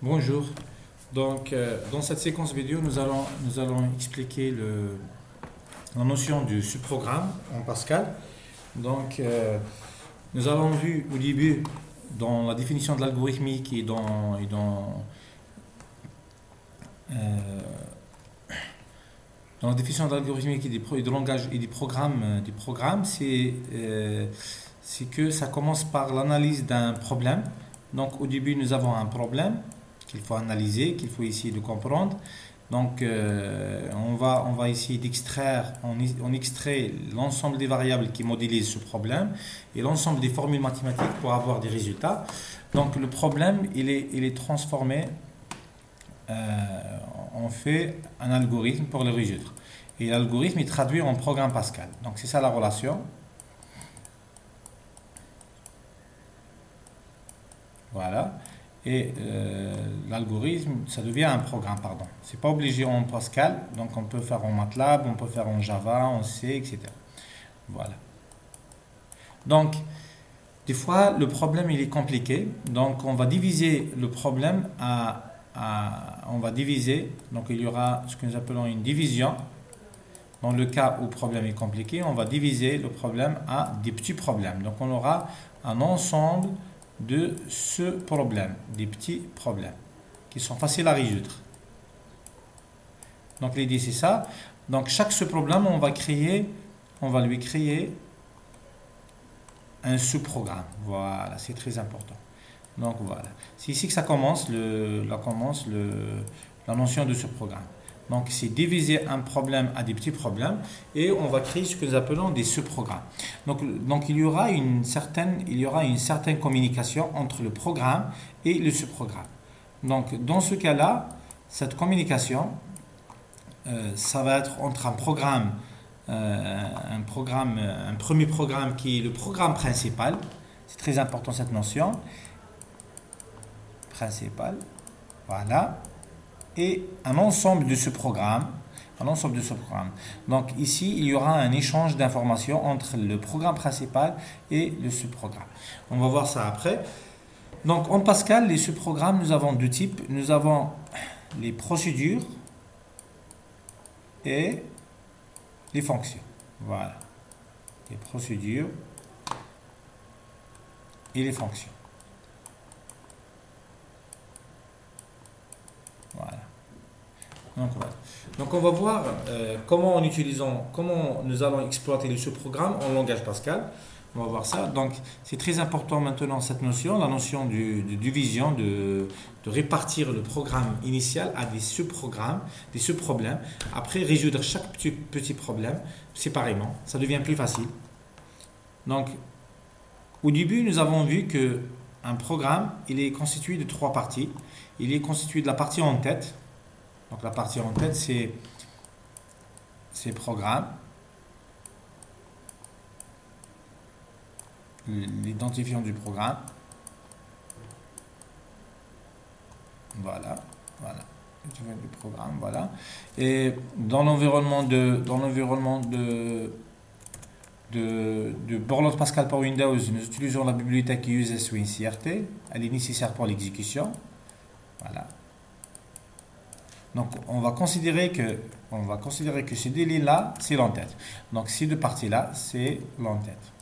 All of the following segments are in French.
Bonjour. Donc, euh, dans cette séquence vidéo, nous allons, expliquer la notion du subprogramme en Pascal. Donc, euh, nous avons vu au début dans la définition de l'algorithmique et euh, dans la définition de l'algorithmique et des, de langage et des programmes c'est c'est que ça commence par l'analyse d'un problème. Donc, au début, nous avons un problème qu'il faut analyser, qu'il faut essayer de comprendre. Donc, euh, on, va, on va essayer d'extraire, on, extrait l'ensemble des variables qui modélisent ce problème et l'ensemble des formules mathématiques pour avoir des résultats. Donc, le problème, il est, il est transformé, euh, on fait un algorithme pour le résoudre. Et l'algorithme est traduit en programme Pascal. Donc, c'est ça la relation. Voilà. Et euh, l'algorithme, ça devient un programme, pardon. C'est pas obligé en Pascal, donc on peut faire en MATLAB, on peut faire en Java, en C, etc. Voilà. Donc, des fois, le problème, il est compliqué. Donc, on va diviser le problème à, à- on va diviser, donc il y aura ce que nous appelons une division. Dans le cas où le problème est compliqué, on va diviser le problème à des petits problèmes. Donc, on aura un ensemble de ce problème, des petits problèmes qui sont faciles à résoudre. Donc l'idée c'est ça. Donc chaque ce problème, on va créer, on va lui créer un sous-programme. Voilà, c'est très important. Donc voilà, c'est ici que ça commence, là commence la notion de ce programme. Donc c'est diviser un problème à des petits problèmes et on va créer ce que nous appelons des sous-programmes. Donc, donc il y aura une certaine, il y aura une certaine communication entre le programme et le sous-programme. Donc dans ce cas-là, cette communication, euh, ça va être entre un programme, euh, un programme, un premier programme qui est le programme principal. C'est très important cette notion. Principal. Voilà. Et un ensemble de ce programme. Un ensemble de ce programme. Donc ici, il y aura un échange d'informations entre le programme principal et le sous-programme. On va voir ça après. Donc en Pascal, les sous-programmes, nous avons deux types. Nous avons les procédures et les fonctions. Voilà. Les procédures et les fonctions. Voilà. Donc, on va voir euh, comment en utilisant, comment nous allons exploiter le sous-programme en langage Pascal. On va voir ça. Donc c'est très important maintenant cette notion, la notion du- de division, de, de répartir le programme initial à des sous-programmes, des sous-problèmes. Après résoudre chaque petit, petit problème séparément, ça devient plus facile. Donc au début nous avons vu que un programme il est constitué de trois parties. Il est constitué de la partie en tête. Donc la partie en tête, c'est c'est programme, l'identifiant du programme. Voilà, voilà. Du programme, voilà. Et dans l'environnement de dans l'environnement de de, Pascal pour Windows, nous utilisons la bibliothèque USS WinCRT. Elle est nécessaire pour l'exécution. Voilà. Donc on va considérer que on va considérer que ce délai là c'est l'entête. Donc ces deux parties là c'est l'entête.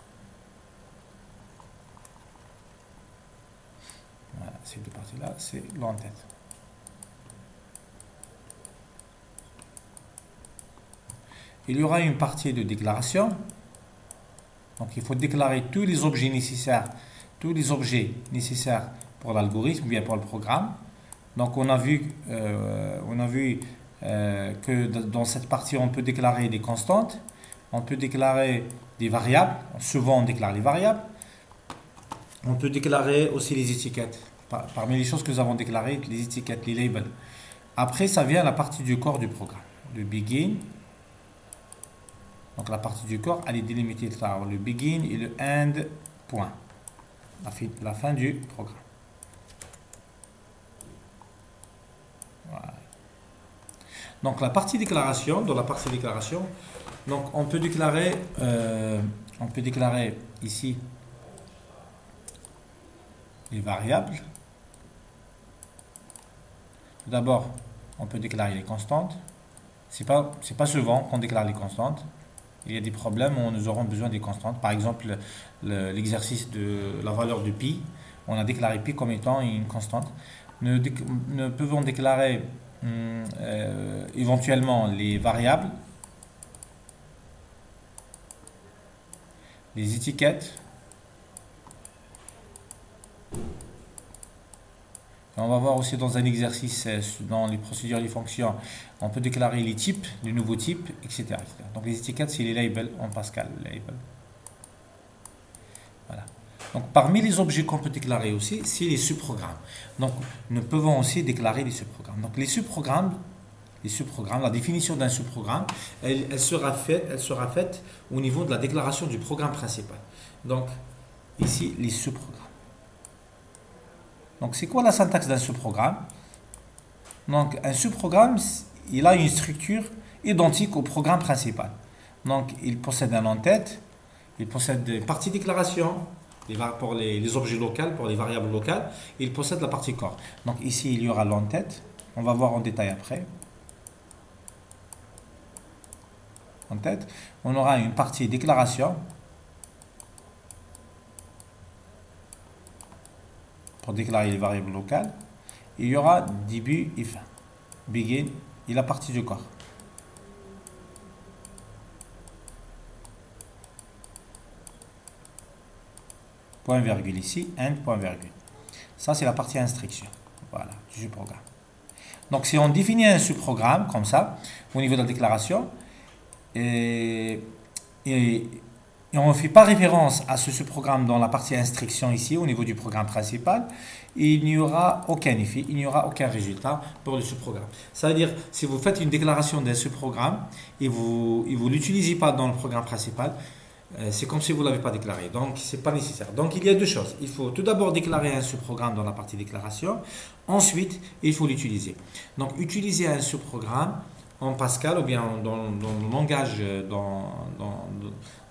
Ces deux parties là c'est l'entête. Il y aura une partie de déclaration. Donc il faut déclarer tous les objets nécessaires, tous les objets nécessaires pour l'algorithme bien pour le programme. Donc on a vu, euh, euh, que dans cette partie on peut déclarer des constantes, on peut déclarer des variables, souvent on déclare les variables, on peut déclarer aussi les étiquettes. Par- parmi les choses que nous avons déclarées, les étiquettes, les labels. Après ça vient la partie du corps du programme, le begin. Donc la partie du corps, elle est délimitée par le begin et le end point, la fin du programme. Donc la partie déclaration, dans la partie déclaration, donc on peut déclarer, euh, on peut déclarer ici les variables. D'abord, on peut déclarer les constantes. Ce n'est pas, pas souvent qu'on déclare les constantes. Il y a des problèmes où nous aurons besoin des constantes. Par exemple, l'exercice de la valeur de pi, on a déclaré pi comme étant une constante. Nous, pouvons déclarer hum, euh, éventuellement les variables, les étiquettes, on va voir aussi dans un exercice, euh, dans les procédures des fonctions, on peut déclarer les types, les nouveaux types, etc. Donc les étiquettes, c'est les labels en Pascal. Label. Voilà. Donc parmi les objets qu'on peut déclarer aussi, c'est les subprogrammes. Donc nous pouvons aussi déclarer les subprogrammes. Donc les subprogrammes, les subprogrammes, la définition d'un subprogramme, elle, sera faite, au niveau de la déclaration du programme principal. Donc ici, les subprogrammes. Donc, c'est quoi la syntaxe d'un sous-programme Donc, un sous-programme, il a une structure identique au programme principal. Donc, il possède un en-tête, il possède une partie déclaration pour les, objets locaux, pour les variables locales, il possède la partie corps. Donc, ici, il y aura l'en-tête. On va voir en détail après. En tête, on aura une partie déclaration pour déclarer les variables locales. Il y aura début et fin. Begin et la partie du corps. Point virgule ici, end point virgule. Ça, c'est la partie instruction. Voilà, du programme. Donc, si on définit un sous-programme comme ça, au niveau de la déclaration, et, et on ne fait pas référence à ce, programme dans la partie instruction ici, au niveau du programme principal, il n'y aura aucun effet, il n'y aura aucun résultat pour le sous-programme. Ça veut dire, si vous faites une déclaration d'un sous-programme et vous ne l'utilisez pas dans le programme principal, c'est comme si vous ne l'avez pas déclaré. Donc, ce n'est pas nécessaire. Donc, il y a deux choses. Il faut tout d'abord déclarer un sous-programme dans la partie déclaration. Ensuite, il faut l'utiliser. Donc, utiliser un sous-programme en Pascal ou bien dans, le langage, dans,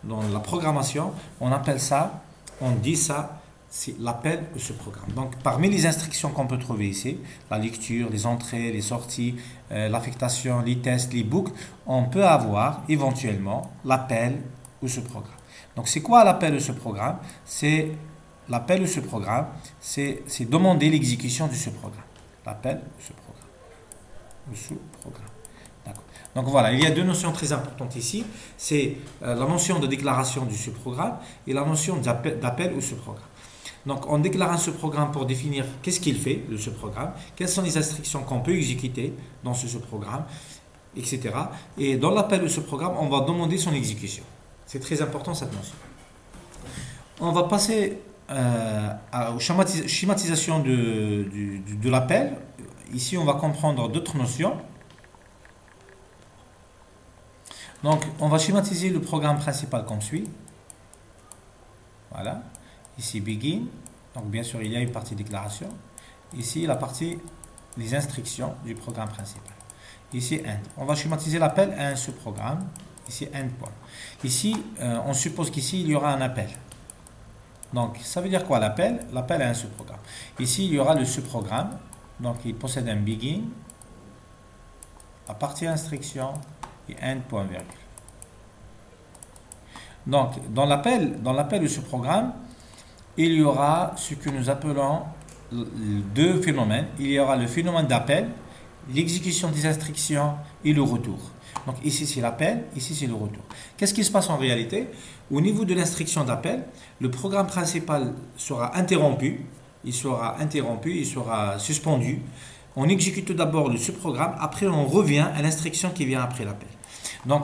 dans, la programmation, on appelle ça, on dit ça, c'est l'appel de ce programme. Donc parmi les instructions qu'on peut trouver ici, la lecture, les entrées, les sorties, euh, l'affectation, les tests, les boucles, on peut avoir éventuellement l'appel de ce programme. Donc c'est quoi l'appel de ce programme? C'est l'appel de ce programme, c'est demander l'exécution de ce programme. L'appel de ce programme. De ce programme. Donc voilà, il y a deux notions très importantes ici. C'est euh, la notion de déclaration du sous-programme et la notion d'appel au sous-programme. Donc on déclare un sous-programme pour définir qu'est-ce qu'il fait, le sous-programme, quelles sont les instructions qu'on peut exécuter dans ce sous-programme, etc. Et dans l'appel au sous-programme, on va demander son exécution. C'est très important cette notion. On va passer euh, à la schématisation de, l'appel. Ici, on va comprendre d'autres notions. Donc, on va schématiser le programme principal comme suit. Voilà. Ici, begin. Donc, bien sûr, il y a une partie déclaration. Ici, la partie, les instructions du programme principal. Ici, end. On va schématiser l'appel à un sous-programme. Ici, end point. Ici, euh, on suppose qu'ici, il y aura un appel. Donc, ça veut dire quoi l'appel? L'appel à un sous-programme. Ici, il y aura le sous-programme. Donc, il possède un begin, la partie instruction, et end point virgule. Donc, dans l'appel, dans l'appel de ce programme, il y aura ce que nous appelons deux phénomènes. Il y aura le phénomène d'appel, l'exécution des instructions et le retour. Donc ici c'est l'appel, ici c'est le retour. Qu'est-ce qui se passe en réalité? Au niveau de l'instruction d'appel, le programme principal sera interrompu, il sera interrompu, il sera suspendu. On exécute d'abord le sous-programme, après on revient à l'instruction qui vient après l'appel. Donc,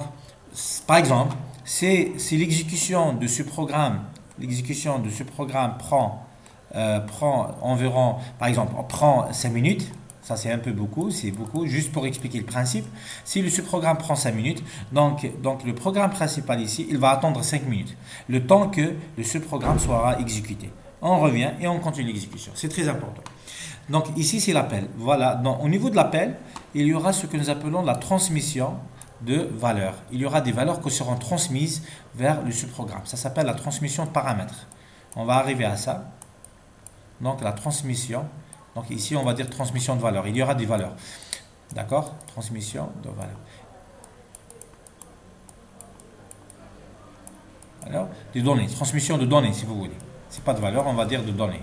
par exemple, si, l'exécution de ce programme, l'exécution de ce programme prend, euh, environ, par exemple, prend 5 minutes, c'est un peu beaucoup, c'est beaucoup, juste pour expliquer le principe. Si le sous-programme prend 5 minutes, donc, donc le programme principal ici, il va attendre 5 minutes, le temps que le sous-programme sera exécuté. On revient et on continue l'exécution. C'est très important. Donc ici c'est l'appel. Voilà, donc, au niveau de l'appel, il y aura ce que nous appelons la transmission de valeurs. Il y aura des valeurs qui seront transmises vers le sous-programme. Ça s'appelle la transmission de paramètres. On va arriver à ça. Donc la transmission Donc ici, on va dire transmission de valeur. Il y aura des valeurs. D'accord? Transmission de valeur. Alors, des données. Transmission de données, si vous voulez. C'est pas de valeur, on va dire de données.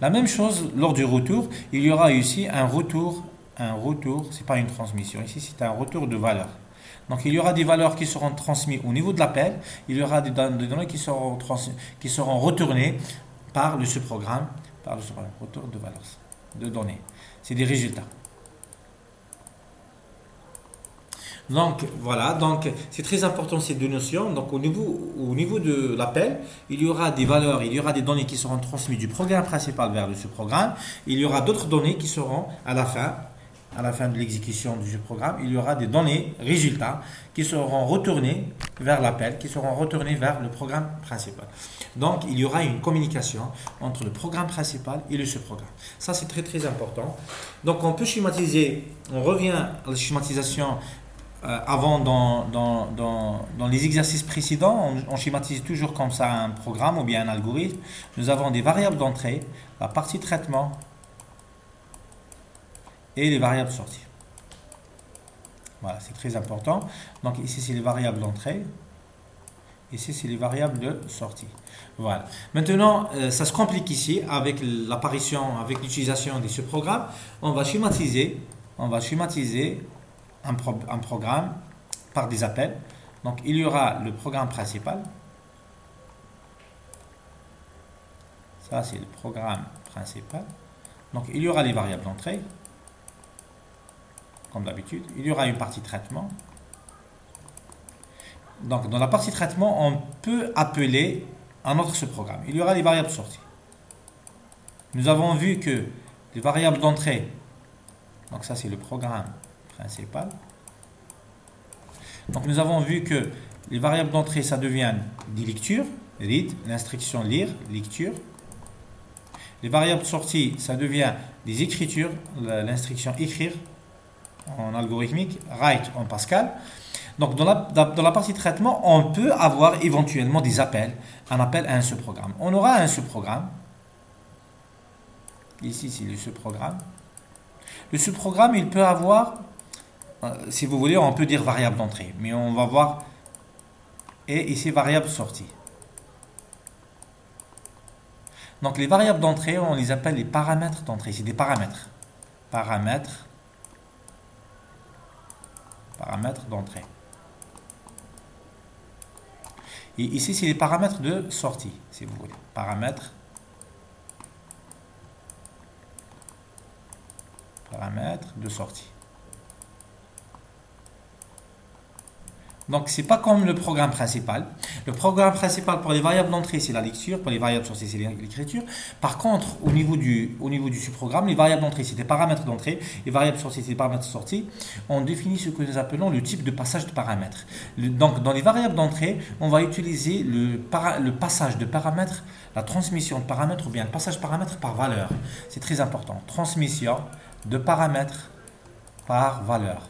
La même chose lors du retour, il y aura ici un retour, un retour, c'est pas une transmission, ici c'est un retour de valeur. Donc il y aura des valeurs qui seront transmises au niveau de l'appel, il y aura des données qui seront, qui seront retournées par le sous-programme, retour de valeurs, de données. C'est des résultats. Donc voilà, donc c'est très important ces deux notions. Donc au niveau, au niveau de l'appel, il y aura des valeurs, il y aura des données qui seront transmises du programme principal vers le sous-programme. Il y aura d'autres données qui seront à la fin, à la fin de l'exécution du sous-programme, il y aura des données, résultats, qui seront retournés vers l'appel, qui seront retournés vers le programme principal. Donc il y aura une communication entre le programme principal et le sous-programme. Ça c'est très très important. Donc on peut schématiser, on revient à la schématisation euh, avant, dans, dans, dans, dans, les exercices précédents, on, schématise toujours comme ça un programme ou bien un algorithme. Nous avons des variables d'entrée, la partie traitement et les variables sorties. Voilà, c'est très important. Donc ici, c'est les variables d'entrée. Ici, c'est les variables de sortie. Voilà. Maintenant, euh, ça se complique ici avec l'apparition, avec l'utilisation de ce programme. On va schématiser, on va schématiser un, programme par des appels. Donc il y aura le programme principal. Ça, c'est le programme principal. Donc il y aura les variables d'entrée, comme d'habitude. Il y aura une partie traitement. Donc dans la partie traitement, on peut appeler un autre programme. Il y aura les variables sorties. Nous avons vu que les variables d'entrée, donc ça c'est le programme principal. Donc nous avons vu que les variables d'entrée, ça devient des lectures, read, l'instruction lire, lecture. Les variables de sortie, ça devient des écritures, l'instruction écrire en algorithmique, write en Pascal. Donc dans la, partie traitement, on peut avoir éventuellement des appels, un appel à un sous-programme. On aura un sous-programme. Ici, c'est le sous-programme. Le sous-programme, il peut avoir euh, si vous voulez, on peut dire variable d'entrée, mais on va voir, et ici variable sortie. Donc les variables d'entrée, on les appelle les paramètres d'entrée, c'est des paramètres. Paramètres, paramètres d'entrée. Et ici, c'est les paramètres de sortie, si vous voulez. Paramètres, paramètres de sortie. Donc, c'est pas comme le programme principal. Le programme principal pour les variables d'entrée, c'est la lecture. Pour les variables sorties, c'est l'écriture. Par contre, au niveau du, au sous-programme, les variables d'entrée, c'est des paramètres d'entrée. Les variables sorties, c'est des paramètres de sortie. On définit ce que nous appelons le type de passage de paramètres. donc, dans les variables d'entrée, on va utiliser le, le passage de paramètres, la transmission de paramètres ou bien le passage de paramètres par valeur. C'est très important. Transmission de paramètres par valeur.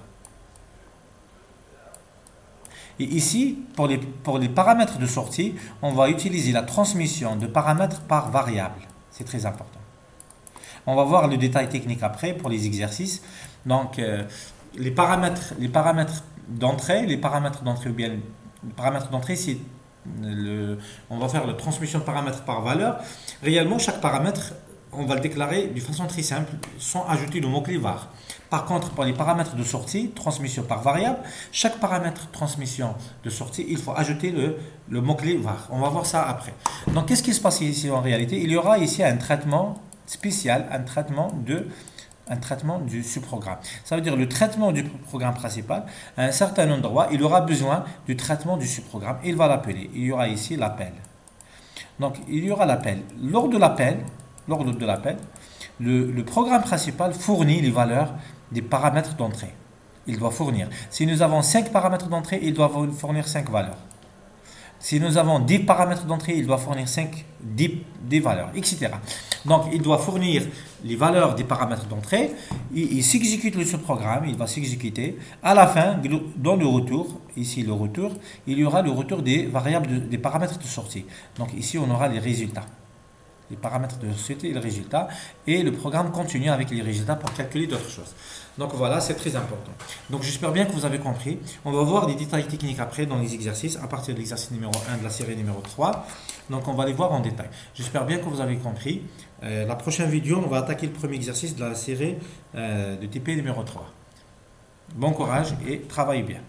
Et ici, pour les, pour les paramètres de sortie, on va utiliser la transmission de paramètres par variable. C'est très important. On va voir le détail technique après pour les exercices. Donc, euh, les paramètres, les paramètres d'entrée, les paramètres d'entrée ou bien les paramètres d'entrée, c'est le, on va faire la transmission de paramètres par valeur. Réellement, chaque paramètre, on va le déclarer de façon très simple, sans ajouter le mot-clé var. Par contre, pour les paramètres de sortie, transmission par variable, chaque paramètre transmission de sortie, il faut ajouter le, mot-clé var. On va voir ça après. Donc, qu'est-ce qui se passe ici en réalité? Il y aura ici un traitement spécial, un traitement de un traitement du sous-programme. Ça veut dire le traitement du programme principal, à un certain endroit, il aura besoin du traitement du sous-programme. Il va l'appeler. Il y aura ici l'appel. Donc, il y aura l'appel. Lors de l'appel, lors de l'appel, le, le, programme principal fournit les valeurs des paramètres d'entrée. Il doit fournir. Si nous avons 5 paramètres d'entrée, il doit fournir 5 valeurs. Si nous avons 10 paramètres d'entrée, il doit fournir 5 10, valeurs, etc. Donc, il doit fournir les valeurs des paramètres d'entrée. Il, s'exécute le programme, il va s'exécuter. À la fin, dans le retour, ici le retour, il y aura le retour des variables, des paramètres de sortie. Donc, ici, on aura les résultats. Les paramètres de société et le résultat. Et le programme continue avec les résultats pour calculer d'autres choses. Donc voilà, c'est très important. Donc j'espère bien que vous avez compris. On va voir des détails techniques après dans les exercices, à partir de l'exercice numéro 1 de la série numéro 3. Donc on va les voir en détail. J'espère bien que vous avez compris. Euh, la prochaine vidéo, on va attaquer le premier exercice de la série euh, de TP numéro 3. Bon courage et travaillez bien.